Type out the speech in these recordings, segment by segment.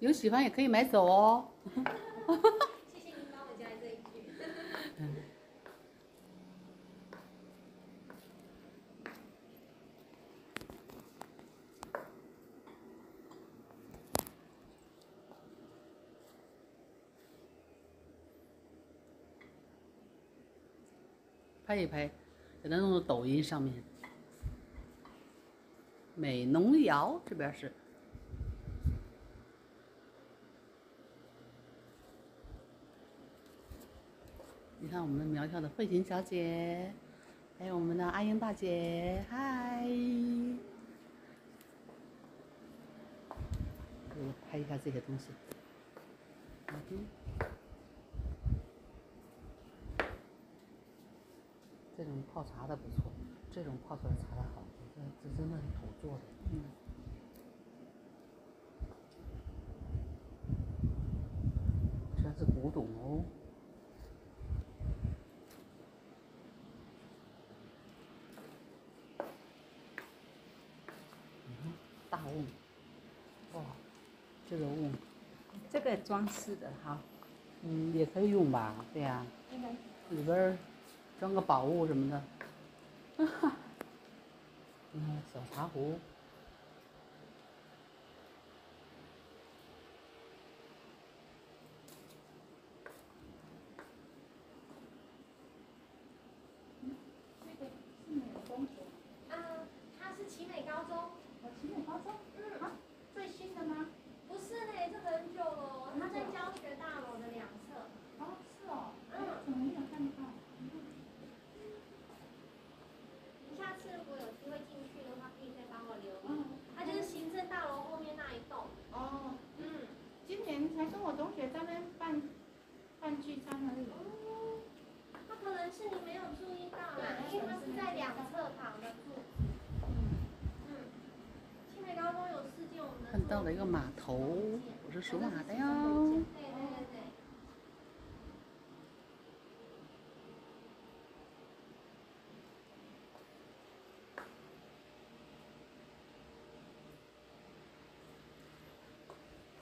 有喜欢也可以买走哦。拍一拍，给它弄到抖音上面。美农窑这边是。你看我们苗条的慧琴小姐，还有我们的阿英大姐，嗨！我拍一下这些东西。嗯。这种泡茶的不错，这种泡出来茶的好，这这真的是土做的，嗯。全是古董哦。嗯，大瓮，哇，这个瓮，这个装饰的哈，嗯，也可以用吧，对呀，里边。装个宝物什么的，哈哈，你看小茶壶，嗯，这个是哪个中学？啊，他是奇美高中。哦，奇美高中。嗯。啊，最新的吗？不是嘞，这很久了，它在教学大楼的两侧。哦，是哦。嗯。怎么没有看到？次如果有机会进去的话，可以再帮我留意。它就是行政大楼后面那一栋。哦。嗯。今年才跟我同学在那办办聚餐而已。哦。那可能是你没有注意到啦，因为它是在两侧旁的柱。嗯。嗯。青梅高中有四件我们的。看到了一个码头，我是属马的哟。对对对对。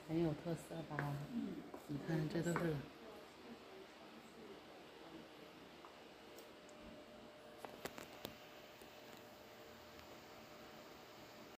很有特色吧？你看，这都是。